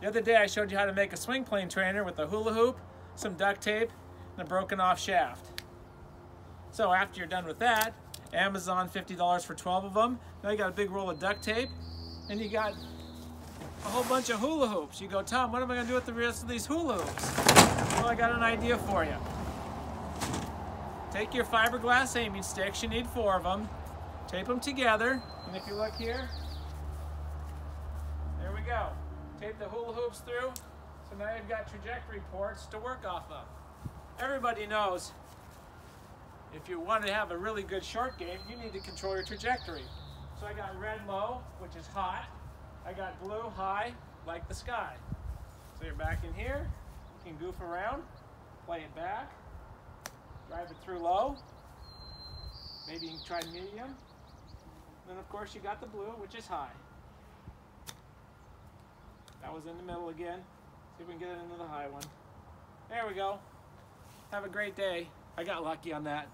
The other day I showed you how to make a swing plane trainer with a hula hoop, some duct tape, and a broken off shaft. So after you're done with that, Amazon $50 for 12 of them. Now you got a big roll of duct tape and you got a whole bunch of hula hoops. You go, Tom, what am I gonna do with the rest of these hula hoops? Well, I got an idea for you. Take your fiberglass aiming sticks, you need four of them, tape them together, and if you look here. Tape the hula hoops through, so now you've got trajectory ports to work off of. Everybody knows if you want to have a really good short game, you need to control your trajectory. So I got red low, which is hot. I got blue high, like the sky. So you're back in here, you can goof around, play it back, drive it through low. Maybe you can try medium. Then of course you got the blue, which is high. Was in the middle again. See if we can get it into the high one. There we go. Have a great day. I got lucky on that.